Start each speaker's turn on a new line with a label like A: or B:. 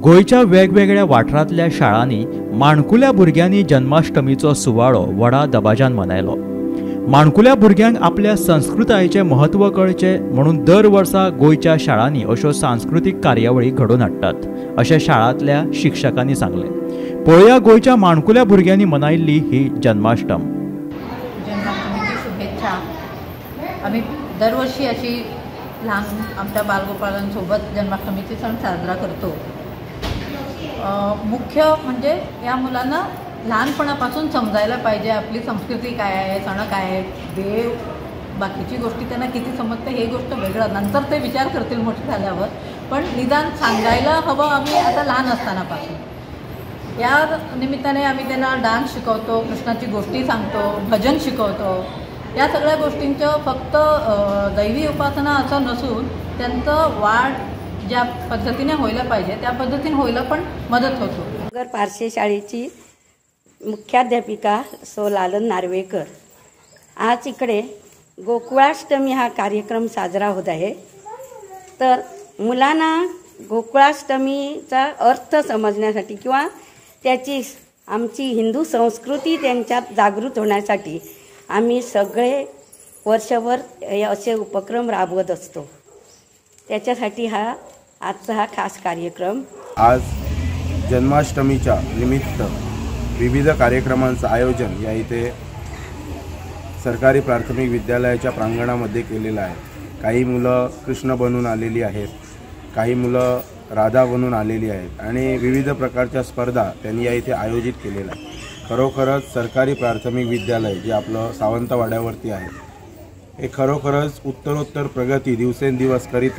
A: गोंयच्या वेगवेगळ्या वाठारांतल्या शाळांनी माणकुल्या भुरग्यांनी जन्माष्टमीचो सुवाळो व्हडा दबाज्यान मनयलो. माणकुल्या भुरग्यांक आपल्या संस्कृतायेचें म्हत्व कळचें म्हणून दर वर्सा गोंयच्या शाळांनी अश्यो सांस्कृतीक कार्यावळी घडोवन हाडटात अशें शाळांतल्या शिक्षकांनी सांगलें. पळया गोंयच्या माणकुल्या भुरग्यांनी मनयल्ली ही जन्माष्टम.
B: जन्माष्टमीची शुभेच्छा. आम्ही दरवर्षी अशी लहान आमच्या बालगोपाळांसोबत जन्माष्टमीचे सण साजरा करतो. मुख्य म्हणजे या मुलांना लहानपणापासून समजायला पाहिजे आपली संस्कृती काय आहे सण काय आहे देव बाकीची गोष्टी त्यांना किती समजते हे गोष्ट वेगळं. नंतर ते विचार करतील मोठे झाल्यावर. पण निदान सांगायला हवं आम्ही आता लहान असतानापासून. या निमित्ताने आम्ही त्यांना डान्स शिकवतो कृष्णाची गोष्टी सांगतो भजन शिकवतो. या सगळ्या गोष्टींचं फक्त दैवी उपासना असं नसून त्यांचं वाढ ज्या पद्धतीने व्हायला पाहिजे त्या पद्धतीने व्हायला पण मदत होतो.
C: नगर पारशे शाळेची मुख्याध्यापिका सो लालन नार्वेकर. आज इकडे गोकुळाष्टमी हा कार्यक्रम साजरा होत आहे. तर मुलांना गोकुळाष्टमीचा अर्थ समजण्यासाठी किंवा त्याची आमची हिंदू संस्कृती त्यांच्यात जागृत होण्यासाठी आम्ही सगळे वर्षभर असे उपक्रम राबवत असतो. त्याच्यासाठी हा आजचा हा खास कार्यक्रम.
D: आज जन्माष्टमीच्या निमित्त विविध कार्यक्रमांचं आयोजन या इथे सरकारी प्राथमिक विद्यालयाच्या प्रांगणामध्ये केलेलं आहे. काही मुलं कृष्ण बनून आलेली आहेत काही मुलं राधा बनून आलेली आहेत आणि विविध प्रकारच्या स्पर्धा त्यांनी या इथे आयोजित केलेल्या आहेत. खरोखरच सरकारी प्राथमिक विद्यालय जे आपलं सावंतवाड्यावरती आहे हे खरोखरच उत्तरोत्तर प्रगती दिवसेंदिवस करीत आहे.